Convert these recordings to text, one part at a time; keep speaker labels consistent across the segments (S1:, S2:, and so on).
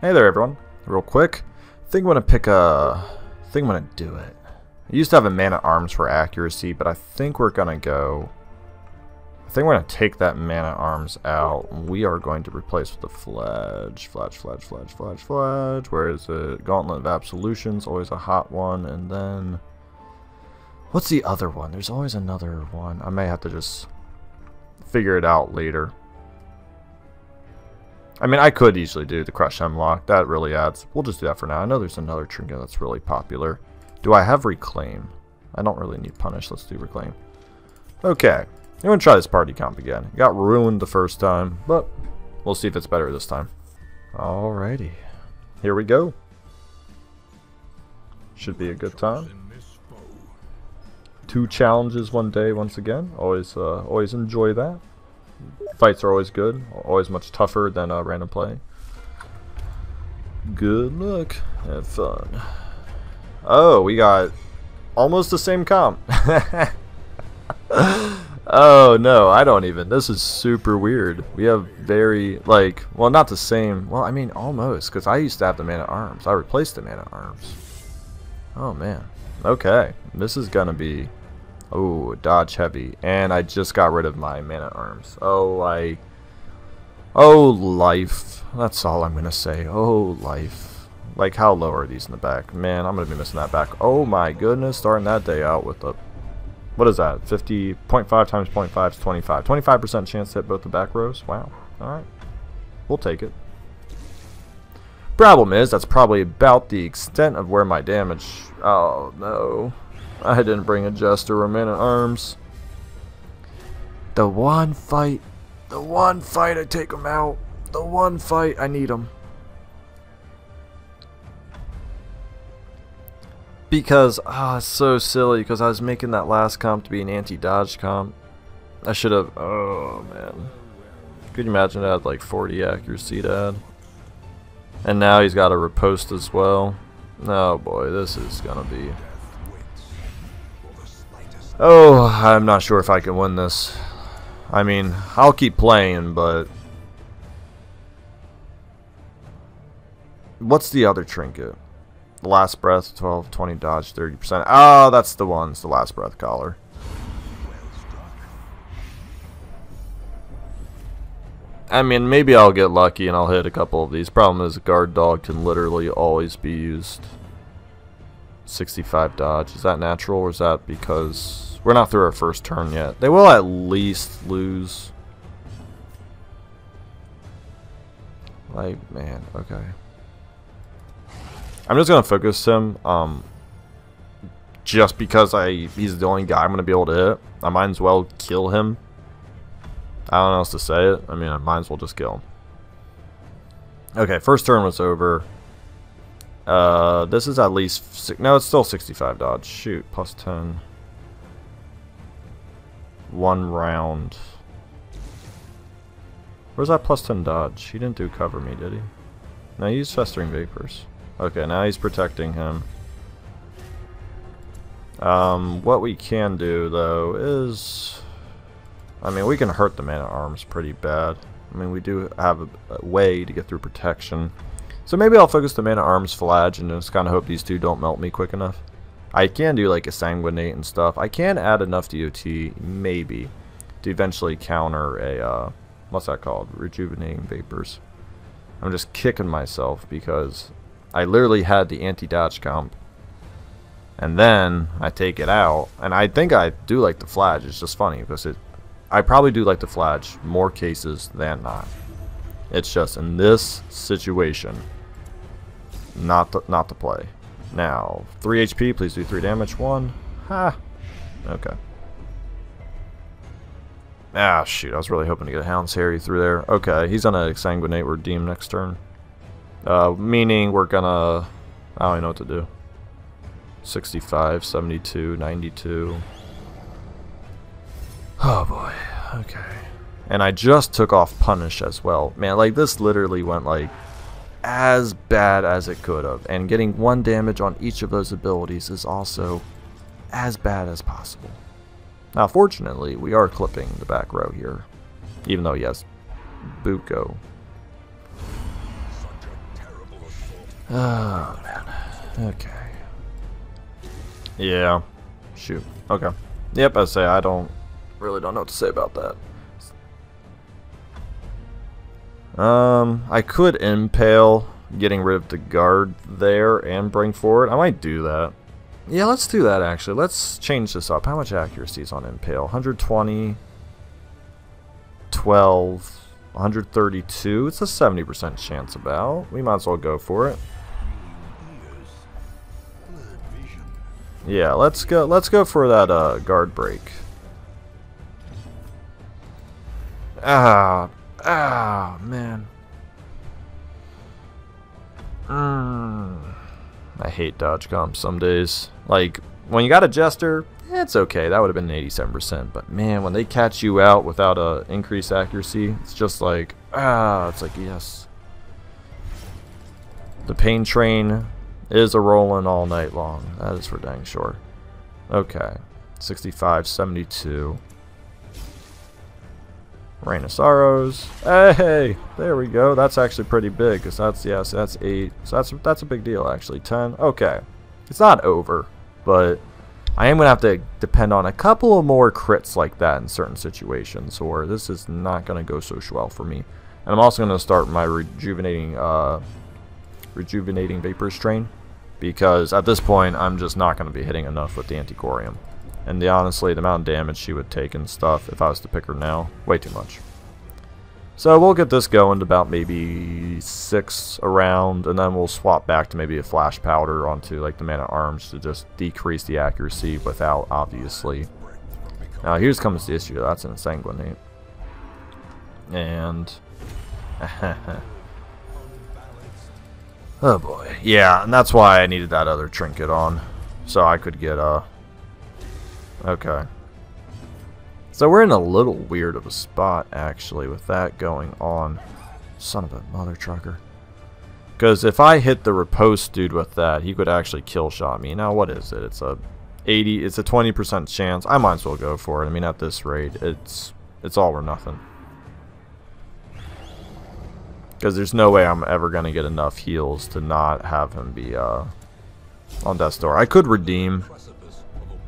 S1: Hey there, everyone. Real quick, I think I'm gonna pick a. Think I'm gonna do it. I used to have a man at arms for accuracy, but I think we're gonna go. I think we're gonna take that man at arms out. We are going to replace with the fledge, fledge, fledge, fledge, fledge, fledge. Where is it? Gauntlet of Absolutions, always a hot one, and then what's the other one? There's always another one. I may have to just figure it out later. I mean, I could easily do the Crush Hemlock. That really adds. We'll just do that for now. I know there's another trinket that's really popular. Do I have Reclaim? I don't really need Punish. Let's do Reclaim. Okay. I'm going to try this party comp again. Got ruined the first time, but we'll see if it's better this time. Alrighty. Here we go. Should be a good time. Two challenges one day once again. Always, uh, always enjoy that. Fights are always good. Always much tougher than uh, random play. Good luck. Have fun. Oh, we got almost the same comp. oh no, I don't even. This is super weird. We have very, like, well, not the same. Well, I mean, almost, because I used to have the man at arms. I replaced the man at arms. Oh man. Okay, this is gonna be, oh, dodge heavy, and I just got rid of my man at arms. Oh, I, oh life. That's all I'm gonna say. Oh life. Like, how low are these in the back? Man, I'm to be missing that back. Oh my goodness, starting that day out with a... What is that? 50.5 times 0.5 is 25. 25% chance to hit both the back rows? Wow. Alright. We'll take it. Problem is, that's probably about the extent of where my damage... Oh, no. I didn't bring a Jester or Man at Arms. The one fight... The one fight I take him out. The one fight I need him. Because, ah, oh, so silly, because I was making that last comp to be an anti-dodge comp. I should have, oh man. Could you imagine it had like 40 accuracy to add? And now he's got a riposte as well. Oh boy, this is gonna be... Oh, I'm not sure if I can win this. I mean, I'll keep playing, but... What's the other trinket? The last breath, 12, 20 dodge, 30%. Oh, ah, that's the one. It's the last breath collar. I mean, maybe I'll get lucky and I'll hit a couple of these. Problem is, guard dog can literally always be used. 65 dodge. Is that natural or is that because we're not through our first turn yet? They will at least lose. Like, man, okay. I'm just gonna focus him, um, just because I he's the only guy I'm gonna be able to hit. I might as well kill him. I don't know else to say it. I mean, I might as well just kill him. Okay, first turn was over. Uh, this is at least Six, no, it's still 65 dodge. Shoot, plus 10. One round. Where's that plus 10 dodge? He didn't do cover me, did he? No, he used festering vapors. Okay, now he's protecting him. Um, what we can do, though, is... I mean, we can hurt the man at arms pretty bad. I mean, we do have a, a way to get through protection. So maybe I'll focus the man at arms flag and just kind of hope these two don't melt me quick enough. I can do like a sanguinate and stuff. I can add enough DOT, maybe, to eventually counter a, uh, what's that called? Rejuvenating vapors. I'm just kicking myself because I literally had the anti-dodge comp. And then I take it out. And I think I do like the flash. It's just funny because it I probably do like the flash more cases than not. It's just in this situation not to, not to play. Now, 3 HP, please do 3 damage. 1. Ha. Okay. Ah, shoot. I was really hoping to get a Hound's Harry through there. Okay, he's gonna Exsanguinate Redeem next turn. Uh, meaning we're gonna... I don't even know what to do. 65, 72, 92. Oh boy, okay. And I just took off Punish as well. Man, like this literally went like as bad as it could have. And getting one damage on each of those abilities is also as bad as possible. Now fortunately, we are clipping the back row here. Even though he has Buko Oh, man. Okay. Yeah. Shoot. Okay. Yep, I say I don't really don't know what to say about that. Um, I could impale getting rid of the guard there and bring forward. I might do that. Yeah, let's do that actually. Let's change this up. How much accuracy is on impale? 120, 12, 132. It's a 70% chance about. We might as well go for it. Yeah, let's go. Let's go for that uh, guard break. Ah, ah, man. Mm. I hate dodge comps some days. Like when you got a jester, it's okay. That would have been 87%. But man, when they catch you out without a increased accuracy, it's just like ah. It's like yes. The pain train is a rolling all night long. That is for dang sure. Okay. 65, 72. Sorrows. Hey, there we go. That's actually pretty big, because that's, yes, that's 8. So that's, that's a big deal, actually. 10. Okay. It's not over, but I am going to have to depend on a couple of more crits like that in certain situations, or this is not going to go so well for me. And I'm also going to start my rejuvenating, uh, rejuvenating vapor strain because at this point I'm just not going to be hitting enough with the Antiquarian. And the, honestly, the amount of damage she would take and stuff, if I was to pick her now, way too much. So we'll get this going to about maybe 6 around, and then we'll swap back to maybe a Flash Powder onto like the Man at Arms to just decrease the accuracy without, obviously. Now here's comes the issue, that's Exsanguinate. And... Oh boy. Yeah, and that's why I needed that other trinket on. So I could get, uh... Okay. So we're in a little weird of a spot, actually, with that going on. Son of a mother trucker. Because if I hit the riposte dude with that, he could actually kill shot me. Now, what is it? It's a 80, it's a 20% chance. I might as well go for it. I mean, at this rate, it's, it's all or nothing. Because there's no way I'm ever going to get enough heals to not have him be uh, on death's door. I could redeem,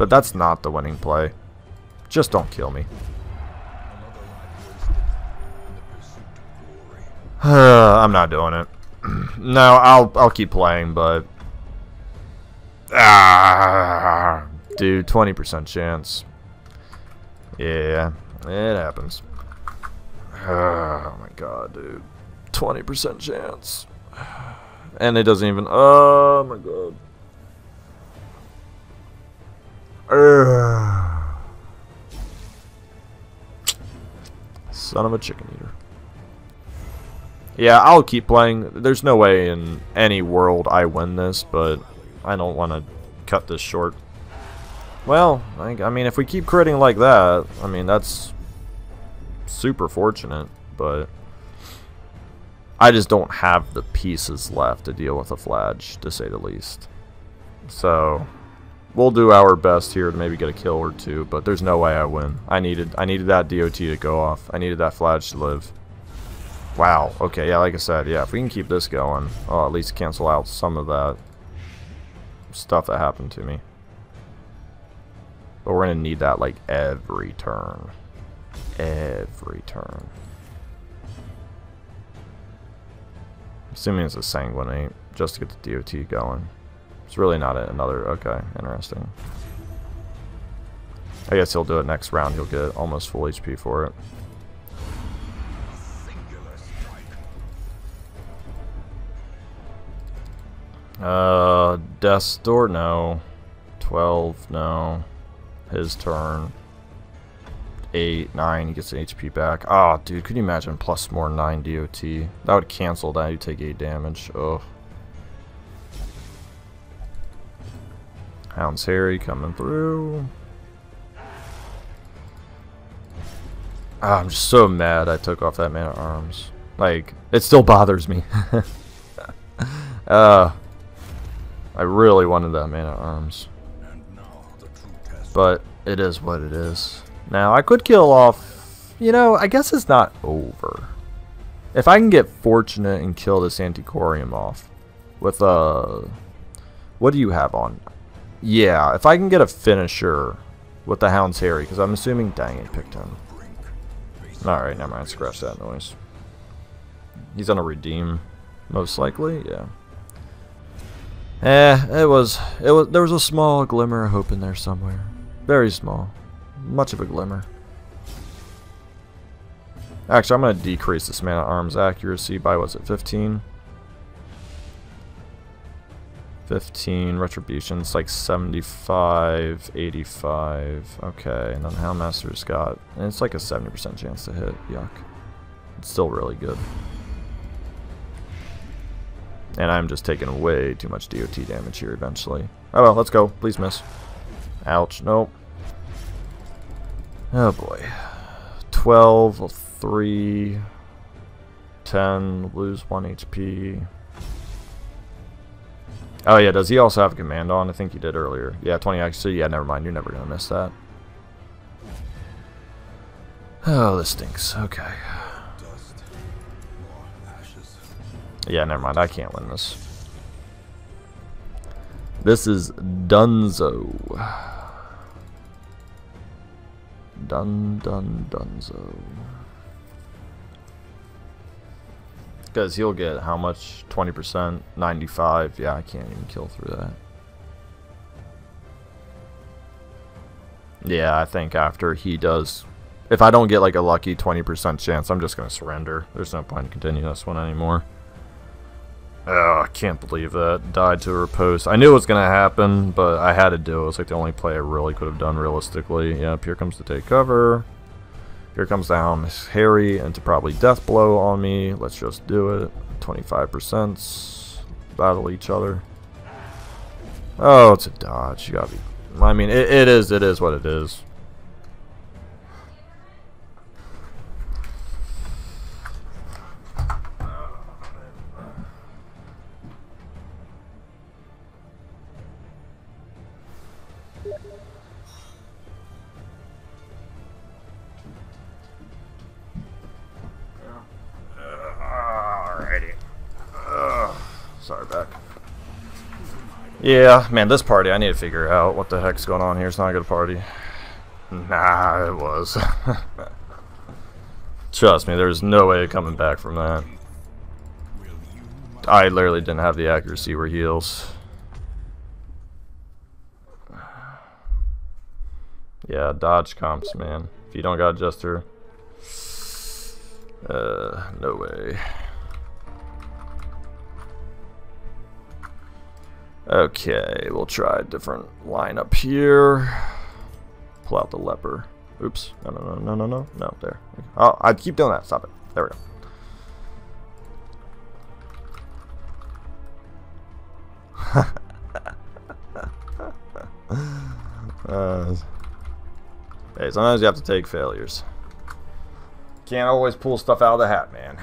S1: but that's not the winning play. Just don't kill me. I'm not doing it. no, I'll I'll keep playing, but ah, dude, 20% chance. Yeah, it happens. Oh my god, dude. 20% chance. And it doesn't even... Oh my god. Son of a chicken eater. Yeah, I'll keep playing. There's no way in any world I win this, but I don't want to cut this short. Well, I, I mean, if we keep critting like that, I mean, that's super fortunate, but... I just don't have the pieces left to deal with a Flage, to say the least. So, we'll do our best here to maybe get a kill or two, but there's no way I win. I needed I needed that DOT to go off. I needed that Flage to live. Wow, okay, yeah, like I said, yeah, if we can keep this going, I'll at least cancel out some of that stuff that happened to me. But we're going to need that, like, every turn. Every turn. Assuming it's a Sanguinate, just to get the DOT going. It's really not another... Okay, interesting. I guess he'll do it next round. He'll get almost full HP for it. Uh, Death's Door, no. 12, no. His turn. 8, 9, he gets an HP back. Oh, dude, could you imagine plus more 9 DOT? That would cancel that, you take 8 damage. Oh. Hound's Harry coming through. Oh, I'm just so mad I took off that man at arms. Like, it still bothers me. uh, I really wanted that man at arms. But it is what it is. Now, I could kill off... You know, I guess it's not over. If I can get fortunate and kill this Antiquarian off, with uh what do you have on? Yeah, if I can get a finisher with the Hound's Harry, because I'm assuming dang it picked him. Alright, never mind, scratch that noise. He's on a redeem, most likely, yeah. Eh, it was it was there was a small glimmer of hope in there somewhere. Very small. Much of a glimmer. Actually, I'm going to decrease this man at arms accuracy by, what's it, 15? 15, retribution's like 75, 85, okay, and then Houndmaster's got, and it's like a 70% chance to hit, yuck. It's still really good. And I'm just taking way too much DOT damage here eventually. Oh well, let's go, please miss. Ouch, nope. Oh boy. 12, 3, 10, lose 1 HP. Oh yeah, does he also have command on? I think he did earlier. Yeah, 20 actually. Yeah, never mind. You're never going to miss that. Oh, this stinks. Okay. Yeah, never mind. I can't win this. This is Dunzo. Dun dun dunzo. Because he'll get how much? 20%? 95? Yeah, I can't even kill through that. Yeah, I think after he does... If I don't get like a lucky 20% chance, I'm just going to surrender. There's no point in continuing this one anymore. Oh, I can't believe that. Died to a riposte. I knew it was going to happen, but I had to do it. It was like the only play I really could have done realistically. Yep, here comes to take cover. Here comes down Harry into probably death blow on me. Let's just do it. 25%. Battle each other. Oh, it's a dodge. You gotta be... I mean, it, it is, it is what it is. Yeah, man, this party, I need to figure out what the heck's going on here. It's not a good party. Nah, it was. Trust me, there's no way of coming back from that. I literally didn't have the accuracy where heals. Yeah, dodge comps, man. If you don't got Jester, uh, no way. Okay, we'll try a different lineup here. Pull out the leper. Oops. No, no, no, no, no, no. No, there. Oh, I keep doing that. Stop it. There we go. uh, hey, sometimes you have to take failures. Can't always pull stuff out of the hat, man.